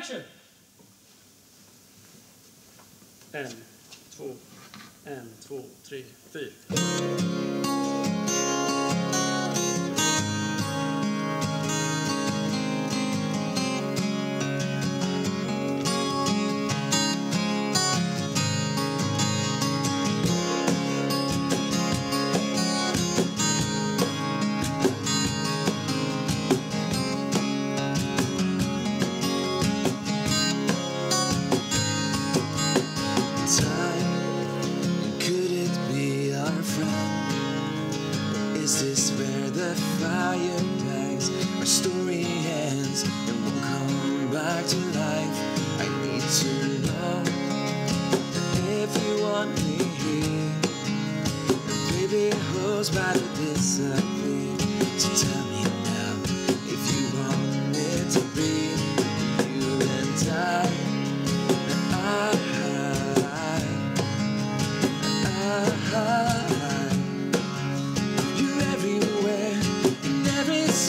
Action! En, två, en, två, tre, fyra. where the fire dies, our story ends, and we'll come back to life. I need to know if you want me. Baby, holds by the distance.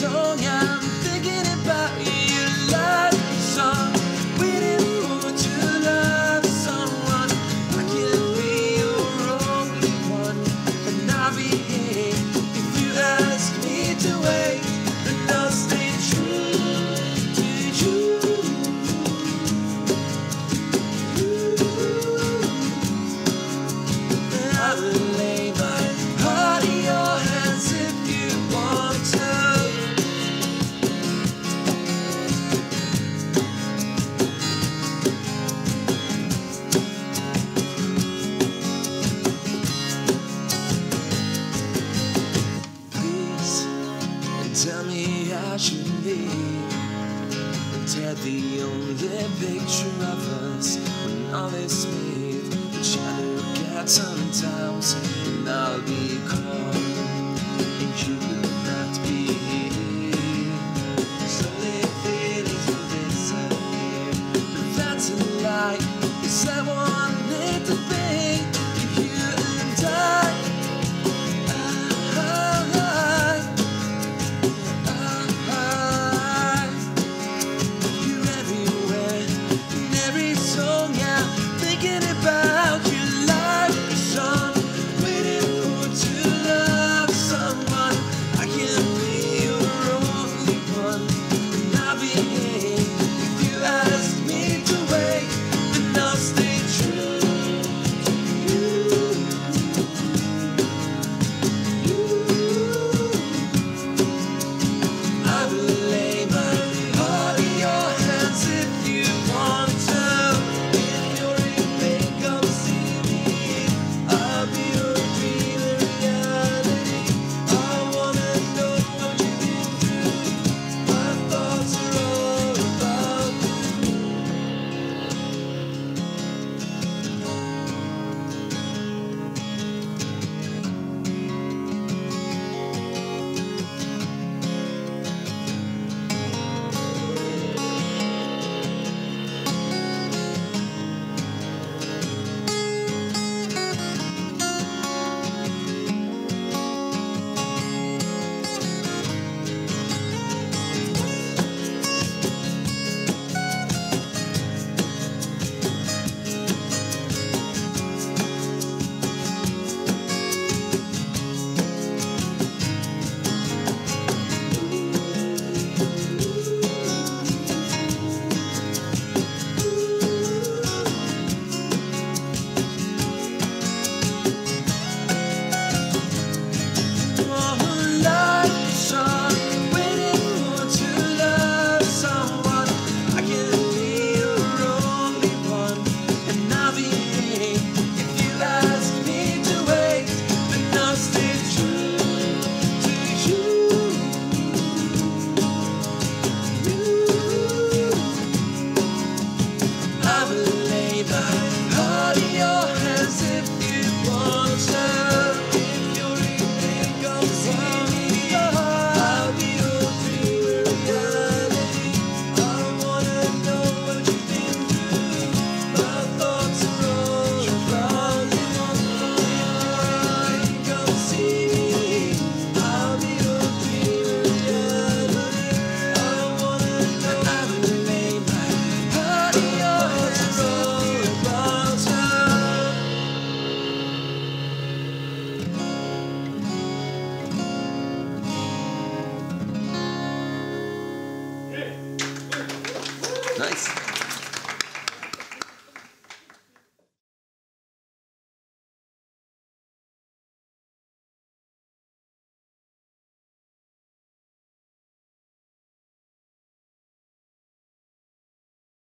song the only picture of us when all is made. The shadow gets sometimes, and I'll be calm. And you